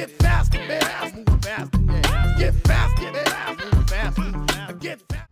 Get faster, man. I move faster, yeah. Get faster, man. I move faster. I get faster.